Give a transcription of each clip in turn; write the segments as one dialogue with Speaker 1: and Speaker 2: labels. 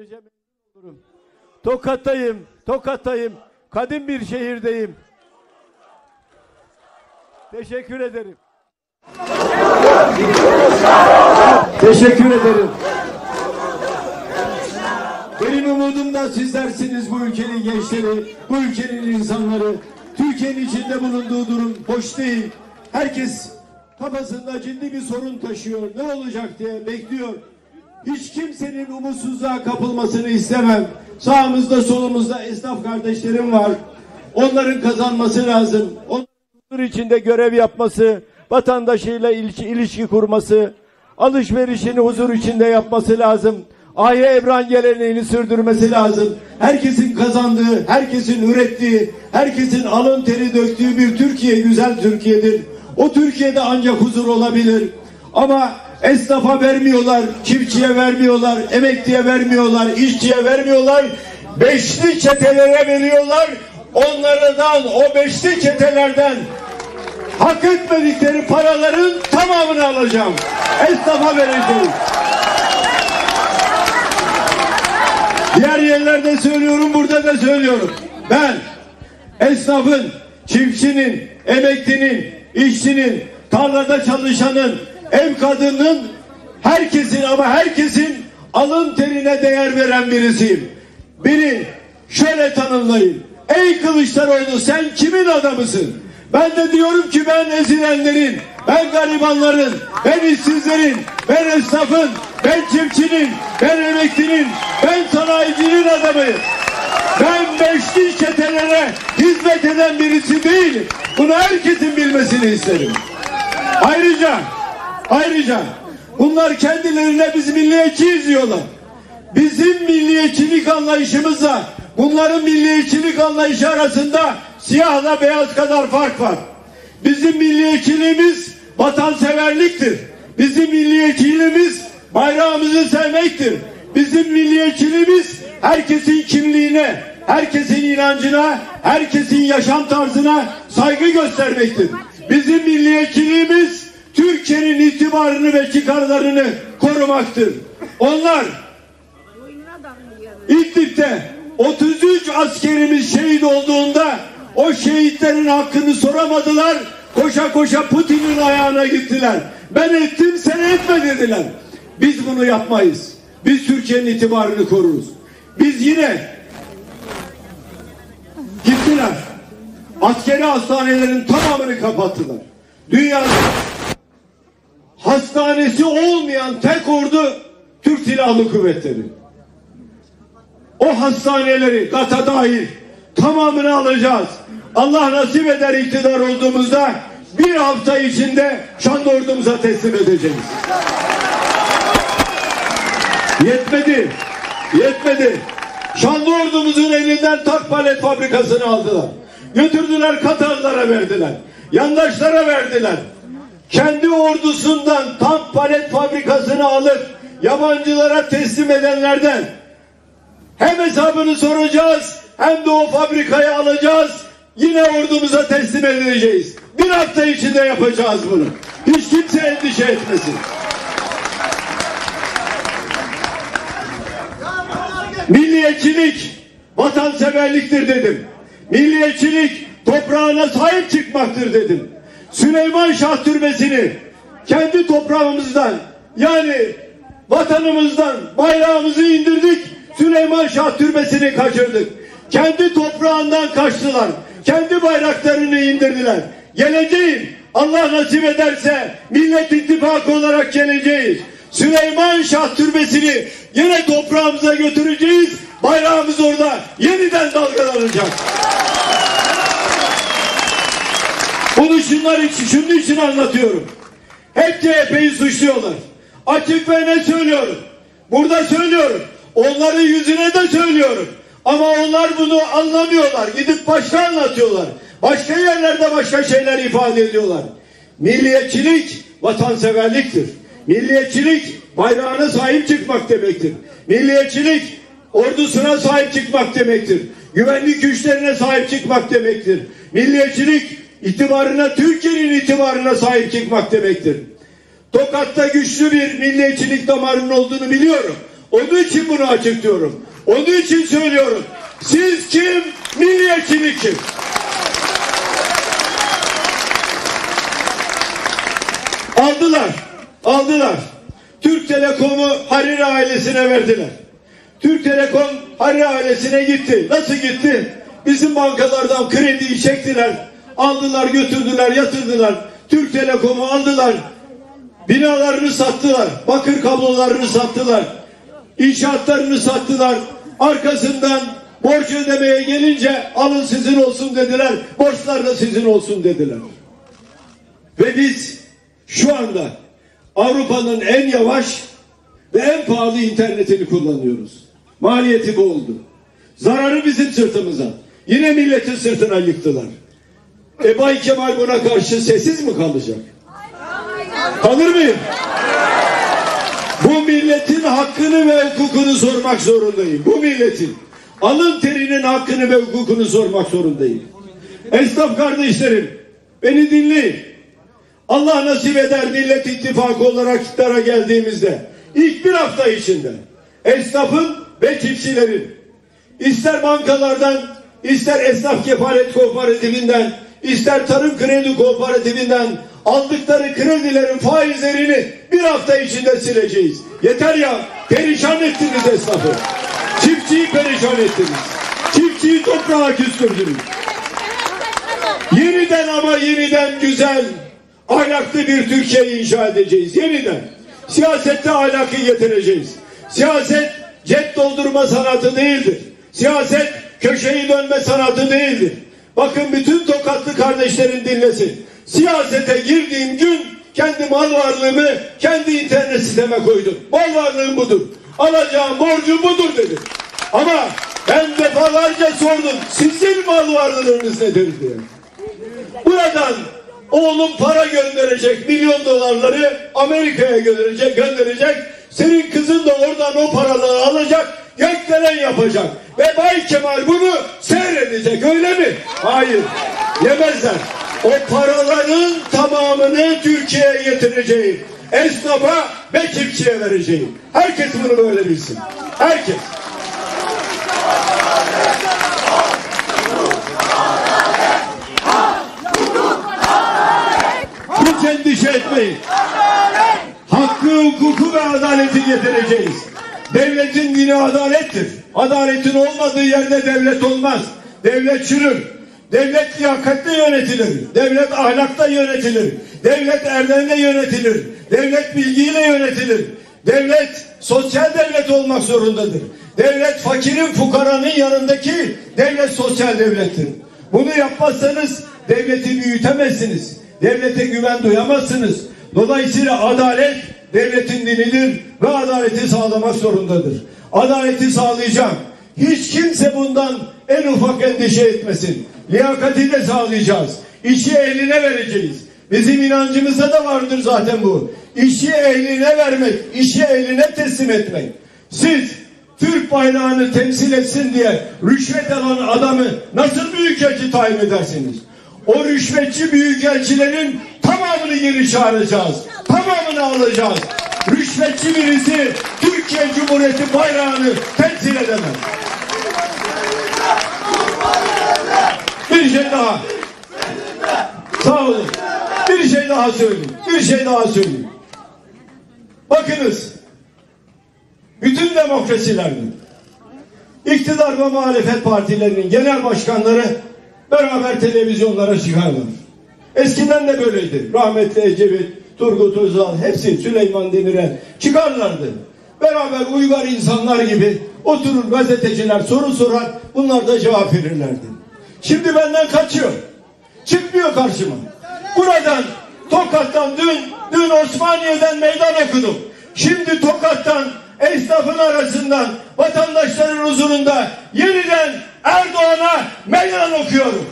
Speaker 1: derece memnun olurum. Tokat'tayım, Tokat'tayım. Kadim bir şehirdeyim. Teşekkür ederim. Teşekkür ederim. Benim umudum da sizlersiniz bu ülkenin gençleri, bu ülkenin insanları. Türkiye'nin içinde bulunduğu durum hoş değil. Herkes kafasında ciddi bir sorun taşıyor. Ne olacak diye bekliyor. Hiç kimsenin umutsuzluğa kapılmasını istemem. Sağımızda solumuzda esnaf kardeşlerim var. Onların kazanması lazım. Onların içinde görev yapması, vatandaşıyla ilişki, ilişki kurması, alışverişini huzur içinde yapması lazım. Aile evran geleneğini sürdürmesi lazım. Herkesin kazandığı, herkesin ürettiği, herkesin alın teri döktüğü bir Türkiye güzel Türkiye'dir. O Türkiye'de ancak huzur olabilir. Ama esnafa vermiyorlar, çiftçiye vermiyorlar, emekliye vermiyorlar, işçiye vermiyorlar. Beşli çetelere veriyorlar. Onlardan, o beşli çetelerden hak etmedikleri paraların tamamını alacağım. Esnafa vereceğim. Diğer yerlerde söylüyorum, burada da söylüyorum. Ben esnafın, çiftçinin, emeklinin, işçinin, tarlada çalışanın, ev kadının, herkesin ama herkesin alın terine değer veren birisiyim. Beni şöyle tanımlayın. Ey Kılıçdaroğlu sen kimin adamısın? Ben de diyorum ki ben ezilenlerin, ben garibanların, ben işsizlerin, ben esnafın, ben çiftçinin, ben emeklinin, ben sanayicinin adamıyım. Ben beşli çetelere hizmet eden birisi değilim. Bunu herkesin bilmesini isterim. Ayrıca, ayrıca bunlar kendilerine biz milliyetçiyiz diyorlar. Bizim milliyetçilik anlayışımızla bunların milliyetçilik anlayışı arasında siyahla beyaz kadar fark var. Bizim milliyetçiliğimiz vatanseverliktir. Bizim milliyetçiliğimiz bayrağımızı sevmektir. Bizim milliyetçiliğimiz herkesin kimliğine, herkesin inancına, herkesin yaşam tarzına saygı göstermektir. Bizim milliyetçiliğimiz Türkiye'nin itibarını ve çıkarlarını korumaktır. Onlar İdlib'de 33 askerimiz şehit olduğunda o şehitlerin hakkını soramadılar. Koşa koşa Putin'in ayağına gittiler. Ben ettim sen etme dediler. Biz bunu yapmayız. Biz Türkiye'nin itibarını koruruz. Biz yine gittiler. Askeri hastanelerin tamamını kapattılar. Dünyada hastanesi olmayan tek ordu Türk Silahlı Kuvvetleri. O hastaneleri gata dahil tamamını alacağız. Allah nasip eder iktidar olduğumuzda bir hafta içinde Şanlı ordumuza teslim edeceğiz. Yetmedi. Yetmedi. Şanlı ordumuzun elinden tak palet fabrikasını aldılar. Götürdüler Katarlara verdiler. Yandaşlara verdiler. Kendi ordusundan tank palet fabrikasını alıp yabancılara teslim edenlerden hem hesabını soracağız hem de o fabrikayı alacağız. Yine ordumuza teslim edeceğiz. Bir hafta içinde yapacağız bunu. Hiç kimse endişe etmesin. Milliyetçilik vatanseverliktir dedim. Milliyetçilik toprağına sahip çıkmaktır dedim. Süleyman Şah Türbesi'ni kendi toprağımızdan yani vatanımızdan bayrağımızı indirdik. Süleyman Şah Türbesi'ni kaçırdık. Kendi toprağından kaçtılar. Kendi bayraklarını indirdiler. Geleceğim Allah nasip ederse Millet İttifakı olarak geleceğiz. Süleyman Şah Türbesi'ni yine toprağımıza götüreceğiz. Bayrağımız orada yeniden dalgalanacak. Bunu şunlar için, şunun için anlatıyorum. Hep CHP'yi suçluyorlar. Açık ve ne söylüyorum. Burada söylüyorum. Onların yüzüne de söylüyorum. Ama onlar bunu anlamıyorlar. Gidip başka anlatıyorlar. Başka yerlerde başka şeyler ifade ediyorlar. Milliyetçilik vatanseverliktir. Milliyetçilik bayrağına sahip çıkmak demektir. Milliyetçilik ordusuna sahip çıkmak demektir. Güvenlik güçlerine sahip çıkmak demektir. Milliyetçilik itibarına, Türkiye'nin itibarına sahip çıkmak demektir. Tokat'ta güçlü bir milliyetçilik damarının olduğunu biliyorum. Onun için bunu açıklıyorum. Onun için söylüyorum. Siz kim? Milliyetçilik kim? Aldılar. Aldılar. Türk Telekom'u Hariri ailesine verdiler. Türk Telekom Hariri ailesine gitti. Nasıl gitti? Bizim bankalardan krediyi çektiler. Aldılar, götürdüler, yatırdılar. Türk Telekom'u aldılar. Binalarını sattılar. Bakır kablolarını sattılar. İnşaatlarını sattılar. Arkasından borç ödemeye gelince alın sizin olsun dediler. Borçlar da sizin olsun dediler. Ve biz şu anda Avrupa'nın en yavaş ve en pahalı internetini kullanıyoruz. Maliyeti bu oldu. Zararı bizim sırtımıza. Yine milletin sırtına yıktılar. E Bay Kemal buna karşı sessiz mi kalacak? Kalır mıyım? Bu milletin hakkını ve hukukunu sormak zorundayım. Bu milletin alın terinin hakkını ve hukukunu sormak zorundayım. Esnaf kardeşlerim beni dinleyin. Allah nasip eder Millet İttifakı olarak iktidara geldiğimizde ilk bir hafta içinde esnafın ve çiftçilerin ister bankalardan ister esnaf kefalet kooperatifinden ister tarım kredi kooperatifinden aldıkları kredilerin faizlerini bir hafta içinde sileceğiz. Yeter ya perişan ettiniz esnafı. Çiftçiyi perişan ettiniz. Çiftçiyi toprağa küstürdünüz. Yeniden ama yeniden güzel, ahlaklı bir Türkiye inşa edeceğiz. Yeniden. Siyasette ahlakı getireceğiz. Siyaset cep doldurma sanatı değildir. Siyaset köşeyi dönme sanatı değildir. Bakın bütün tokatlı kardeşlerin dinlesin. Siyasete girdiğim gün kendi mal varlığımı kendi internet siteme koydum. Mal varlığım budur. Alacağım borcum budur dedim. Ama ben defalarca sordum. Sizin mal varlığınız nedir diye. Buradan oğlum para gönderecek milyon dolarları Amerika'ya gönderecek gönderecek. Senin kızın da oradan o paraları alacak gökdelen yapacak. Ve Bay Kemal bunu seyredecek öyle mi? Hayır yemezler. O paraların tamamını Türkiye'ye getireceğim. Esnafa ve çiftçiye vereceğim. Herkes bunu böyle bilsin. Herkes. Hiç endişe etmeyin. Hakkı, hukuku ve adaleti getireceğiz. Devletin dini adalettir. Adaletin olmadığı yerde devlet olmaz. Devlet çürür. Devlet liyakatle yönetilir. Devlet ahlakla yönetilir. Devlet erdemle yönetilir. Devlet bilgiyle yönetilir. Devlet sosyal devlet olmak zorundadır. Devlet fakirin fukaranın yanındaki devlet sosyal devlettir. Bunu yapmazsanız devleti büyütemezsiniz. Devlete güven duyamazsınız. Dolayısıyla adalet devletin dinidir ve adaleti sağlamak zorundadır. Adaleti sağlayacağım. Hiç kimse bundan en ufak endişe etmesin. Liyakati de sağlayacağız. İşi eline vereceğiz. Bizim inancımızda da vardır zaten bu. İşi eline vermek, işi eline teslim etmek. Siz Türk bayrağını temsil etsin diye rüşvet alan adamı nasıl büyükelçi tayin edersiniz? O rüşvetçi büyükelçilerin tamamını geri çağıracağız. Tamamını alacağız. Rüşvetçi birisi Türkiye Cumhuriyeti bayrağını temsil edemez. Bir şey daha. Sağ olun. Bir şey daha söyleyeyim. Bir şey daha söyleyeyim. Bakınız. Bütün demokrasilerde iktidar ve muhalefet partilerinin genel başkanları beraber televizyonlara çıkarlar. Eskiden de böyleydi. Rahmetli Ecevit, Turgut Özal, hepsi Süleyman Demirel çıkarlardı. Beraber uygar insanlar gibi oturur gazeteciler soru sorar, bunlar da cevap verirlerdi. Şimdi benden kaçıyor. Çıkmıyor karşıma. Buradan Tokat'tan dün, dün Osmaniye'den meydan okudum. Şimdi Tokat'tan esnafın arasından vatandaşların huzurunda yeniden Erdoğan'a meydan okuyorum.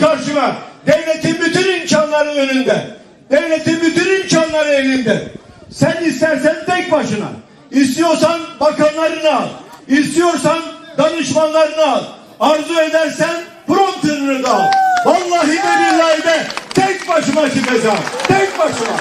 Speaker 1: Gelirsin karşıma. Devletin bütün imkanları önünde. Devletin bütün imkanları elinde. Sen istersen tek başına. İstiyorsan bakanlarını al. İstiyorsan danışmanlarını al. Arzu edersen prompterını da al. Vallahi de billahi de tek başıma çıkacağım. Tek başıma.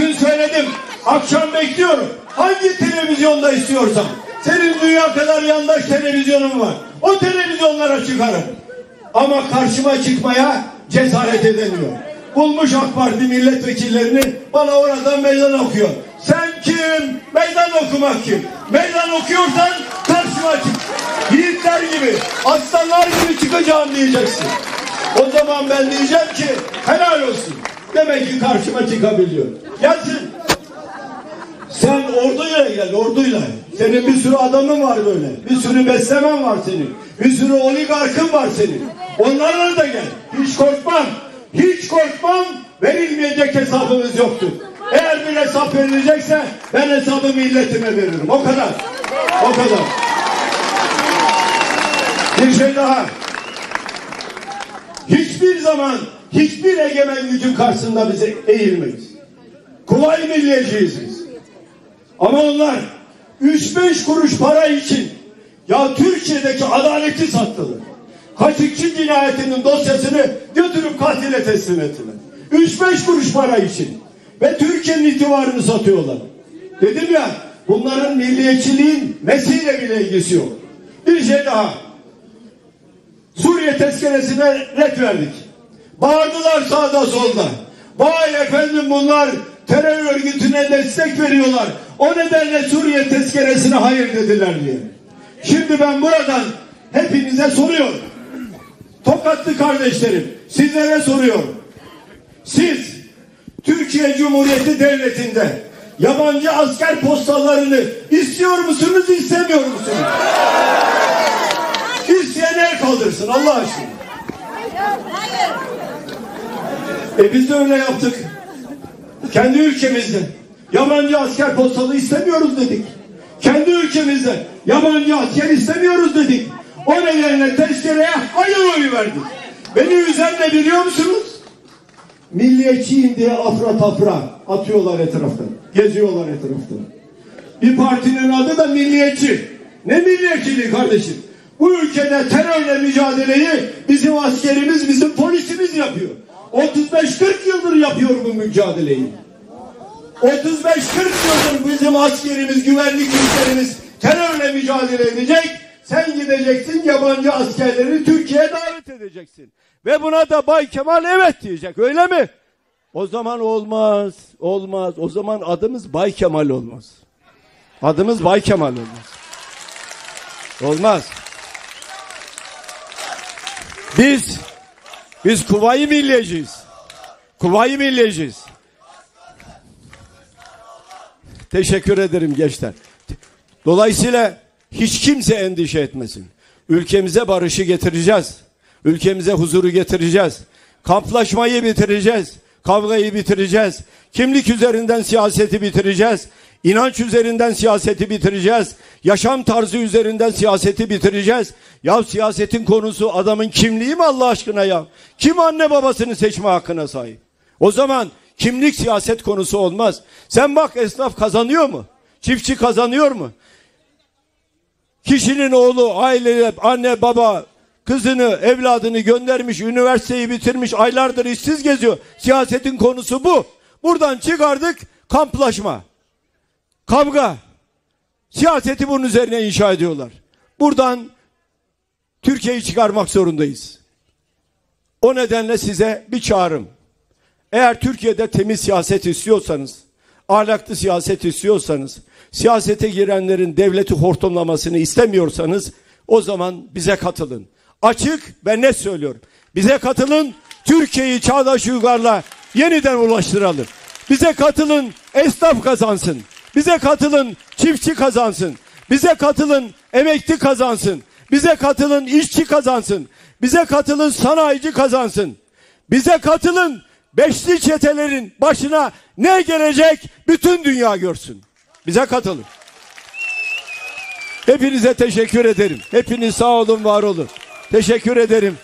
Speaker 1: Dün söyledim. Akşam bekliyorum. Hangi televizyonda istiyorsan. Senin dünya kadar yandaş televizyonun var. O televizyonlara çıkarım. Ama karşıma çıkmaya cesaret edemiyor. Bulmuş AK Parti milletvekillerini bana oradan meydan okuyor. Sen kim? Meydan okumak kim? Meydan okuyorsan karşıma çık. Yiğitler gibi, aslanlar gibi çıkacağım diyeceksin. O zaman ben diyeceğim ki helal olsun. Demek ki karşıma çıkabiliyor. Gelsin. Sen orduyla gel, orduyla. Senin bir sürü adamın var böyle. Bir sürü beslemen var senin. Bir sürü oligarkın var senin. Onlarla da gel. Hiç korkmam. Hiç korkmam. Verilmeyecek hesabımız yoktur. Eğer bir hesap verilecekse ben hesabı milletime veririm. O kadar. O kadar. Bir şey daha. Hiçbir zaman hiçbir egemen gücün karşısında bize eğilmeyiz. Kolay milliyetçiyiz biz. Ama onlar 3-5 kuruş para için ya Türkiye'deki adaleti sattılar. Kaçıkçı cinayetinin dosyasını götürüp katile teslim ettiler. 3-5 kuruş para için. Ve Türkiye'nin itibarını satıyorlar. Dedim ya bunların milliyetçiliğin mesleğiyle bile ilgisi yok. Bir şey daha. Suriye tezkeresine ret verdik. Bağırdılar sağda solda. Vay efendim bunlar terör örgütüne destek veriyorlar. O nedenle Suriye tezkeresine hayır dediler diye. Şimdi ben buradan hepinize soruyorum. Tokatlı kardeşlerim sizlere soruyorum. Siz Türkiye Cumhuriyeti Devleti'nde yabancı asker postalarını istiyor musunuz istemiyor musunuz? İsteyen el kaldırsın Allah aşkına. E biz de öyle yaptık. Kendi ülkemizde yabancı asker postalı istemiyoruz dedik. Kendi ülkemizde yabancı asker istemiyoruz dedik. O nedenle tezkereye hayır oyu verdik. Beni üzen ne biliyor musunuz? Milliyetçiyim diye afra tafra atıyorlar etrafta. Geziyorlar etrafta. Bir partinin adı da milliyetçi. Ne milliyetçiliği kardeşim? Bu ülkede terörle mücadeleyi bizim askerimiz, bizim polisimiz yapıyor. 35-40 yıldır yapıyor bu mücadeleyi. 35-40 yıldır bizim askerimiz, güvenlik güçlerimiz terörle mücadele edecek. Sen gideceksin yabancı askerleri Türkiye'ye davet edeceksin. Ve buna da Bay Kemal evet diyecek öyle mi? O zaman olmaz, olmaz. O zaman adımız Bay Kemal olmaz. Adımız Bay Kemal olmaz. Olmaz. Biz, biz Kuvayi Milliyeciyiz. Kuvayi Milliyeciyiz. Teşekkür ederim gençler. Dolayısıyla hiç kimse endişe etmesin. Ülkemize barışı getireceğiz. Ülkemize huzuru getireceğiz. Kamplaşmayı bitireceğiz. Kavgayı bitireceğiz. Kimlik üzerinden siyaseti bitireceğiz. İnanç üzerinden siyaseti bitireceğiz. Yaşam tarzı üzerinden siyaseti bitireceğiz. Ya siyasetin konusu adamın kimliği mi Allah aşkına ya? Kim anne babasını seçme hakkına sahip? O zaman kimlik siyaset konusu olmaz. Sen bak esnaf kazanıyor mu? Çiftçi kazanıyor mu? Kişinin oğlu, aile, anne, baba, kızını, evladını göndermiş, üniversiteyi bitirmiş, aylardır işsiz geziyor. Siyasetin konusu bu. Buradan çıkardık kamplaşma, kavga. Siyaseti bunun üzerine inşa ediyorlar. Buradan Türkiye'yi çıkarmak zorundayız. O nedenle size bir çağrım. Eğer Türkiye'de temiz siyaset istiyorsanız, ahlaklı siyaset istiyorsanız, siyasete girenlerin devleti hortumlamasını istemiyorsanız o zaman bize katılın. Açık ve net söylüyorum. Bize katılın, Türkiye'yi çağdaş uygarla yeniden ulaştıralım. Bize katılın, esnaf kazansın. Bize katılın, çiftçi kazansın. Bize katılın, emekli kazansın. Bize katılın, işçi kazansın. Bize katılın, sanayici kazansın. Bize katılın, beşli çetelerin başına ne gelecek bütün dünya görsün. Bize katılın. Hepinize teşekkür ederim. Hepiniz sağ olun, var olun. Teşekkür ederim.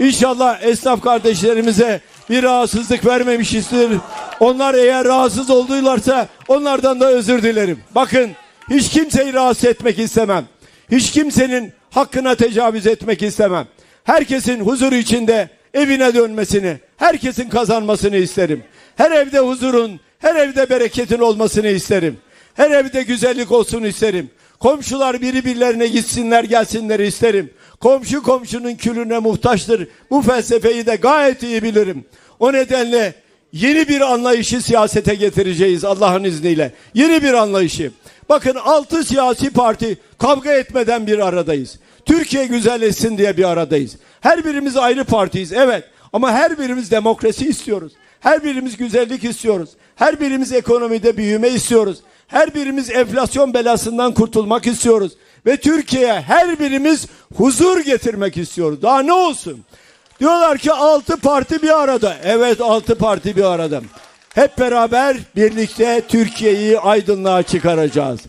Speaker 1: İnşallah esnaf kardeşlerimize bir rahatsızlık vermemişizdir. Onlar eğer rahatsız olduylarsa onlardan da özür dilerim. Bakın hiç kimseyi rahatsız etmek istemem. Hiç kimsenin hakkına tecavüz etmek istemem. Herkesin huzuru içinde evine dönmesini, herkesin kazanmasını isterim. Her evde huzurun, her evde bereketin olmasını isterim. Her evde güzellik olsun isterim. Komşular biri birilerine gitsinler gelsinler isterim. Komşu komşunun külüne muhtaçtır. Bu felsefeyi de gayet iyi bilirim. O nedenle yeni bir anlayışı siyasete getireceğiz Allah'ın izniyle. Yeni bir anlayışı. Bakın altı siyasi parti kavga etmeden bir aradayız. Türkiye güzelleşsin diye bir aradayız. Her birimiz ayrı partiyiz evet ama her birimiz demokrasi istiyoruz. Her birimiz güzellik istiyoruz. Her birimiz ekonomide büyüme istiyoruz. Her birimiz enflasyon belasından kurtulmak istiyoruz. Ve Türkiye'ye her birimiz huzur getirmek istiyoruz. Daha ne olsun? Diyorlar ki altı parti bir arada. Evet altı parti bir arada. Hep beraber birlikte Türkiye'yi aydınlığa çıkaracağız.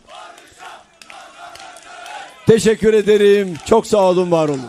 Speaker 1: Teşekkür ederim. Çok sağ olun, var olun.